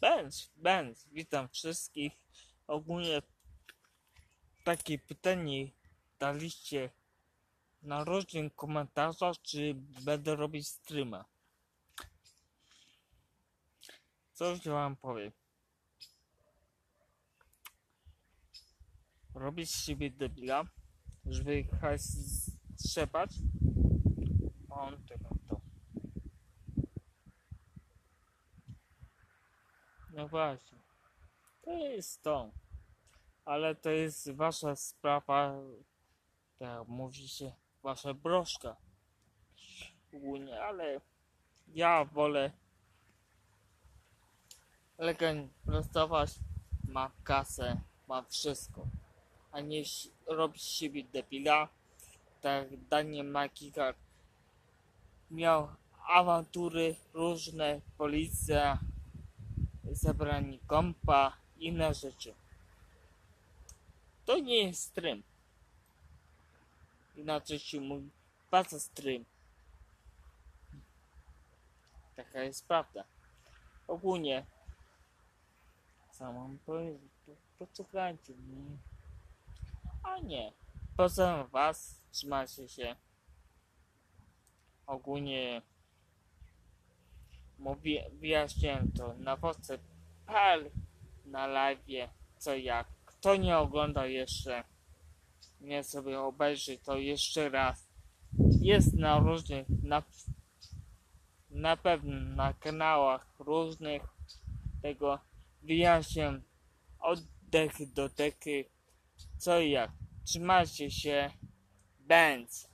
Benz, Benz, witam wszystkich. Ogólnie takie pytanie daliście na różnych komentarzach, czy będę robić streama. Coś wam powiem. Robić z siebie debila, żeby hajs strzepać. On tego to. No właśnie. To jest to. Ale to jest wasza sprawa. Tak mówi się, wasza broszka. Ogólnie, ale ja wolę legalnie pracować. Mam kasę, mam wszystko. A nie robić siebie debila. Tak Daniel Makikar miał awantury różne, policja, zabranie kompa, inne rzeczy. To nie jest stream. Inaczej się mówi, praca stream. Taka jest prawda. Ogólnie, co mam powiedzieć, Po- poczekajcie mnie. A nie, pozdrawiam was, trzymajcie się. Ogólnie mówię, wyjaśniłem to na WhatsApp.pl na live, co jak. Kto nie ogląda jeszcze, nie sobie obejrzy to jeszcze raz. Jest na różnych, na, na pewno na kanałach różnych tego wyjaśniam od dechy do dechy, co jak. Trzymajcie się, Benz.